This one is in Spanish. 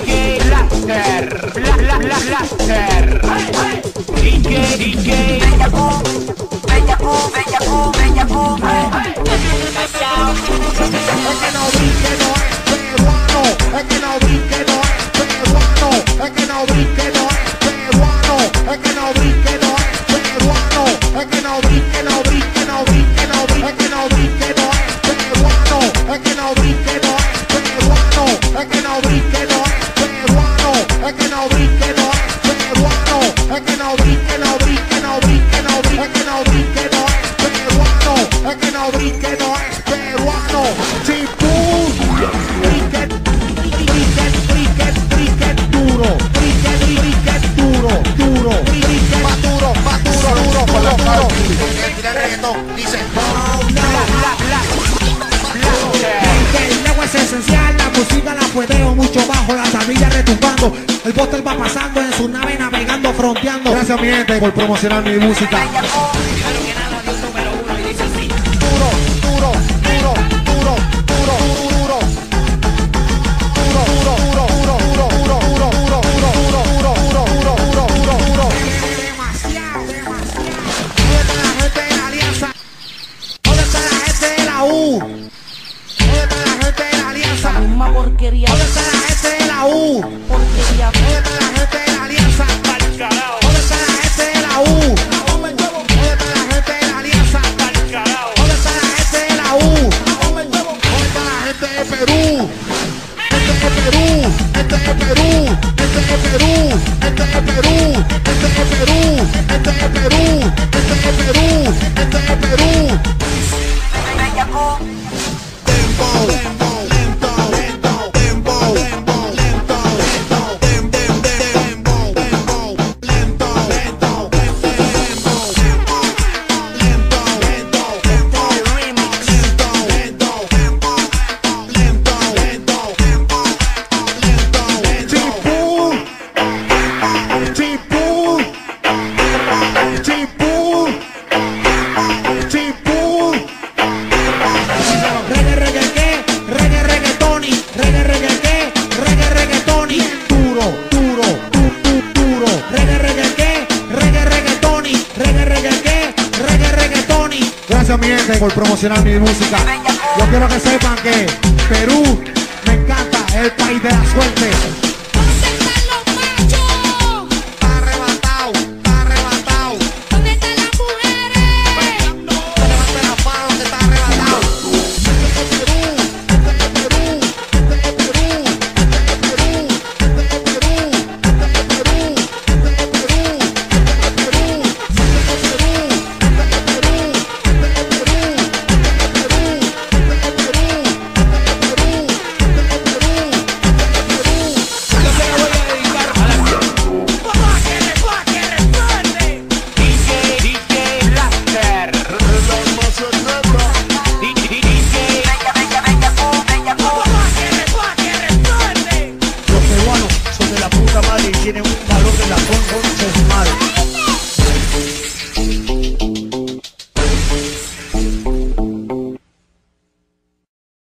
DJ Blaster, bla, bla, bla, Blaster. DJ, DJ. Bellaco, bellaco, bellaco, bellaco. Callao. Es que no brinque, no es peruano. Es que no brinque, no es peruano. Es que no brinque, no es peruano. Es que no brinque, no es peruano. Es que no brinque, no brinque, no brinque, no brinque. Es que no brinque, no es peruano. Es que no brinque, no es peruano. Es que no brinque. miente por promocionar mi música. porquería. ¿Dónde está la gente de la U? Tempo. por promocionar mi música. Yo quiero que sepan que Perú me encanta, el país de la suerte.